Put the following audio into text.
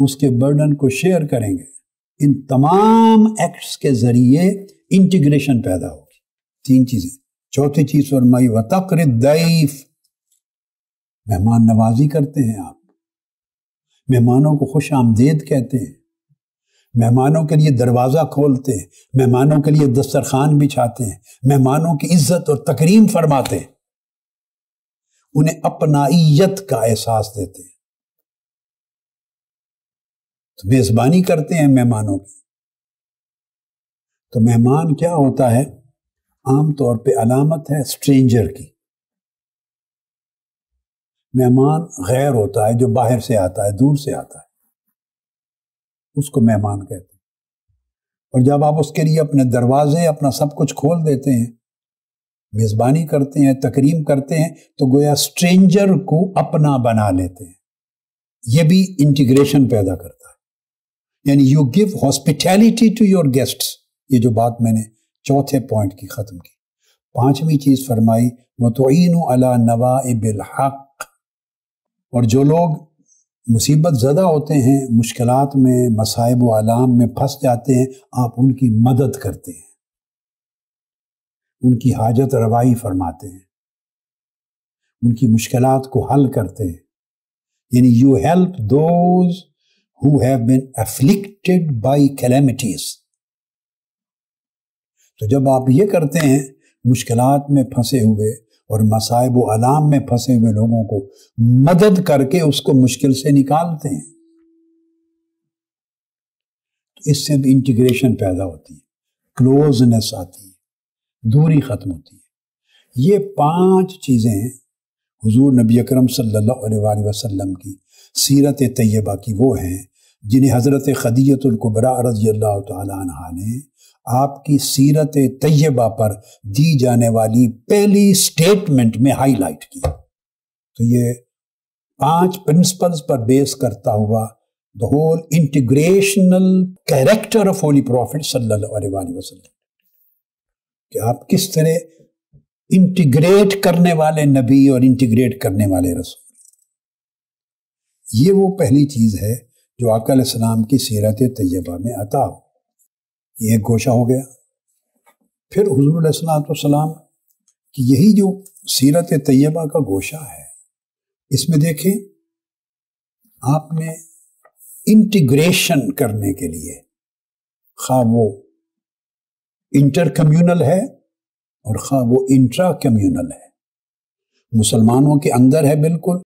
उसके बर्डन को शेयर करेंगे, इन तमाम एक्ट्स के ज़रिए इंटीग्रेशन पैदा होगी। तीन चीज़ें। चौथी चीज़, फरमाई व तकरीफ मेहमान नवाजी करते हैं आप। मेहमानों को खुश आमदेद कहते हैं। मेहमानों के लिए दरवाज़ा खोलते हैं। मेहमानों के लिए दस्तरखान बिछाते हैं। मेहमानों की इज़्ज़त और तकरीम फरमाते हैं। उन्हें अपनाइत का एहसास देते हैं। तो मेज़बानी करते हैं मेहमानों की। तो मेहमान क्या होता है? आमतौर पे अलामत है स्ट्रेंजर की। मेहमान गैर होता है जो बाहर से आता है, दूर से आता है। उसको मेहमान कहते हैं। और जब आप उसके लिए अपने दरवाजे, अपना सब कुछ खोल देते हैं, मेज़बानी करते हैं, तकरीम करते हैं तो गोया स्ट्रेंजर को अपना बना लेते हैं। यह भी इंटीग्रेशन पैदा करता है। यानी you give hospitality to your guest ये जो बात मैंने चौथे पॉइंट की ख़त्म की। पांचवी चीज़ फरमाई मतुन अला नवा हक. और जो लोग मुसीबत ज़दा होते हैं मुश्किल में, मसाइब आलाम में फंस जाते हैं, आप उनकी मदद करते हैं। उनकी हाजत रवाई फरमाते हैं। उनकी मुश्किल को हल करते हैं। यानी you help those who have been afflicted by calamities तो जब आप ये करते हैं मुश्किल में फंसे हुए और मसाइब अलाम में फंसे हुए लोगों को मदद करके उसको मुश्किल से निकालते हैं तो इससे भी इंटीग्रेशन पैदा होती है क्लोजनेस आती है, दूरी खत्म होती है। ये पाँच चीज़ें हुजूर नबी अकरम सल्लल्लाहु अलैहि वसल्लम की सीरत तैयबा की वो हैं जिन्हें हज़रत खदीतुल्कुबरा रज़ी अल्लाह ने आपकी सीरत तैयबा पर दी जाने वाली पहली स्टेटमेंट में हाईलाइट की। तो ये पाँच प्रिंसिपल्स पर बेस करता हुआ the whole integrational character of holy prophet अलैहि वसल्लम। कि आप किस तरह इंटीग्रेट करने वाले नबी और इंटीग्रेट करने वाले रसूल। ये वो पहली चीज़ है जो आकल सलाम की सीरत तैयबा में अता हो। ये एक गोशा हो गया। फिर हजूर सलाम की यही जो सीरत तैयबा का गोशा है, इसमें देखें, आपने इंटीग्रेशन करने के लिए खा वो इंटर कम्यूनल है और खा वो इंट्रा कम्यूनल है। मुसलमानों के अंदर है बिल्कुल